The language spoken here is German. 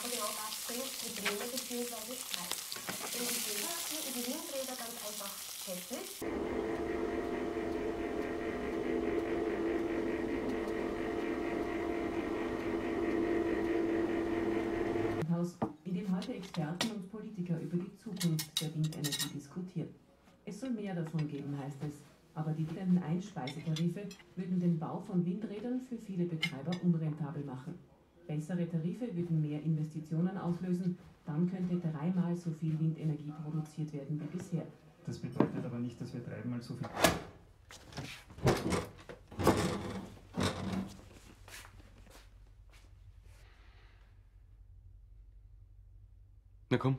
Aber genau das bringt Probleme bzw. Streit. Denn die Bürger finden die Windräder ganz einfach. Haus, in dem heute Experten und Politiker über die Zukunft der Windenergie diskutieren. Es soll mehr davon geben, heißt es. Aber die liegenden Einspeisetarife würden den Bau von Windrädern für viele Betreiber unrentabel machen. Bessere Tarife würden mehr Investitionen auslösen, dann könnte dreimal so viel Windenergie produziert werden wie bisher. Das bedeutet aber nicht, dass wir dreimal so viel. Na komm,